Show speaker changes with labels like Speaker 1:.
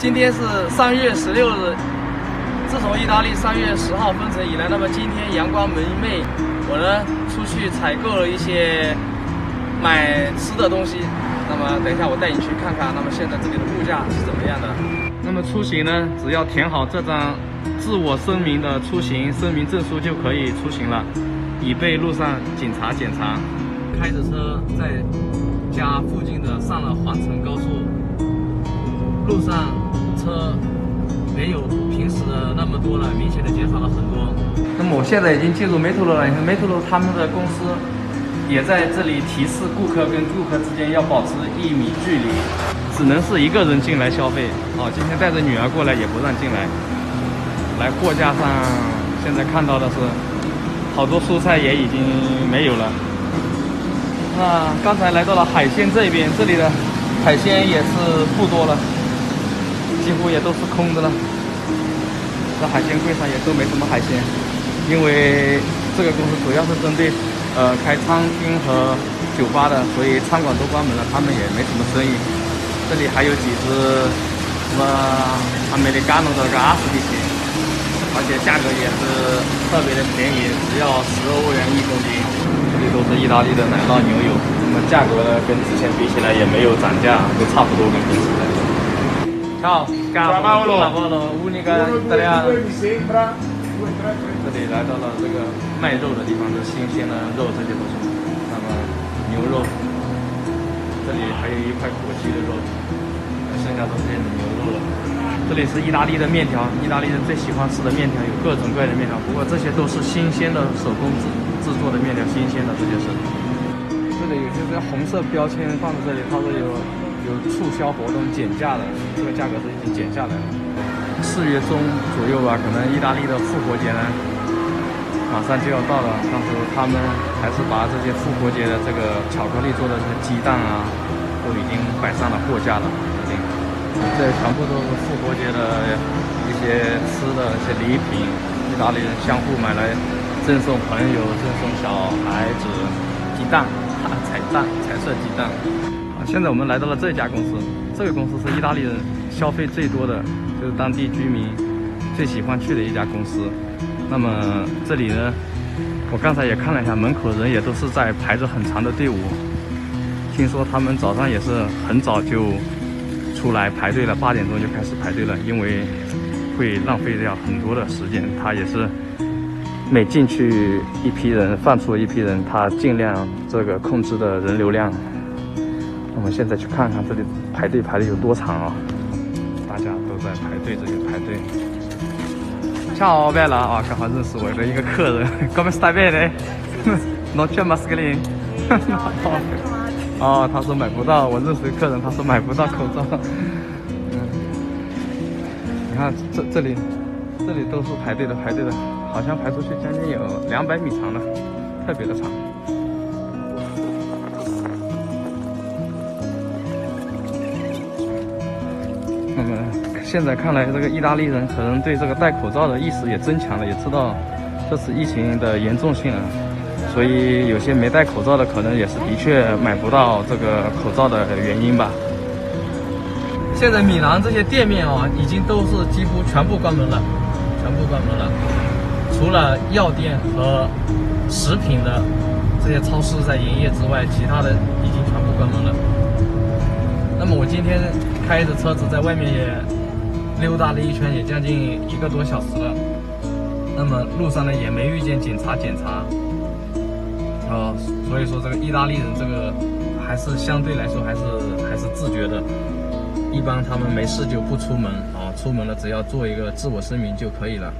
Speaker 1: 今天是三月十六日。自从意大利三月十号封城以来，那么今天阳光明媚，我呢出去采购了一些买吃的东西。那么等一下我带你去看看，那么现在这里的物价是怎么样的？那么出行呢，只要填好这张自我声明的出行声明证书就可以出行了，以备路上警察检查。开着车在家附近的上了环城高速，路上车。没有平时的那么多了，明显的减少了很多。那么我现在已经进入梅图罗了，你看梅图罗他们的公司也在这里提示顾客跟顾客之间要保持一米距离，只能是一个人进来消费。哦，今天带着女儿过来也不让进来。来货架上现在看到的是好多蔬菜也已经没有了。那刚才来到了海鲜这边，这里的海鲜也是不多了。几乎也都是空的了，这海鲜柜上也都没什么海鲜，因为这个公司主要是针对呃开餐厅和酒吧的，所以餐馆都关门了，他们也没什么生意。这里还有几只什么阿美利加诺的个阿斯蒂奇，而且价格也是特别的便宜，只要十欧元一公斤。这里都是意大利的奶酪牛油，那么价格呢跟之前比起来也没有涨价，都差不多跟平时。的，干巴了，干巴了，屋里个这里啊，这里来到了这个卖肉的地方，这新鲜的肉，这些都是。那么牛肉，这里还有一块过期的肉，剩下都是牛肉了。这里是意大利的面条，意大利人最喜欢吃的面条，有各种各样的面条，不过这些都是新鲜的手工制制作的面条，新鲜的这些是。这里有些这红色标签放在这里，它说有。有促销活动减价的，这个价格都已经减下来了。四月中左右吧，可能意大利的复活节呢，马上就要到了。但是他们还是把这些复活节的这个巧克力做的这个鸡蛋啊，都已经摆上了货架了。已经，这全部都是复活节的一些吃的一些礼品，意大利人相互买来赠送朋友、赠送小孩子鸡蛋，彩蛋、彩色鸡蛋。现在我们来到了这家公司，这个公司是意大利人消费最多的，就是当地居民最喜欢去的一家公司。那么这里呢，我刚才也看了一下，门口人也都是在排着很长的队伍。听说他们早上也是很早就出来排队了，八点钟就开始排队了，因为会浪费掉很多的时间。他也是每进去一批人，放出一批人，他尽量这个控制的人流量。我们现在去看看这里排队排的有多长啊！大家都在排队，这里排队。巧白了啊，刚好认识我的一个客人。Come sta bene? Non c'è mascherina. 哦，他说买不到。我认识的客人，他说买不到口罩。嗯，你看这这里，这里都是排队的，排队的，好像排出去将近有两百米长了，特别的长。那么现在看来，这个意大利人可能对这个戴口罩的意识也增强了，也知道这次疫情的严重性啊，所以有些没戴口罩的可能也是的确买不到这个口罩的原因吧。现在米兰这些店面啊，已经都是几乎全部关门了，全部关门了，除了药店和食品的这些超市在营业之外，其他的已经全部关门了。那么我今天开着车子在外面也溜达了一圈，也将近一个多小时了。那么路上呢也没遇见警察检查，啊，所以说这个意大利人这个还是相对来说还是还是自觉的，一般他们没事就不出门啊，出门了只要做一个自我声明就可以了。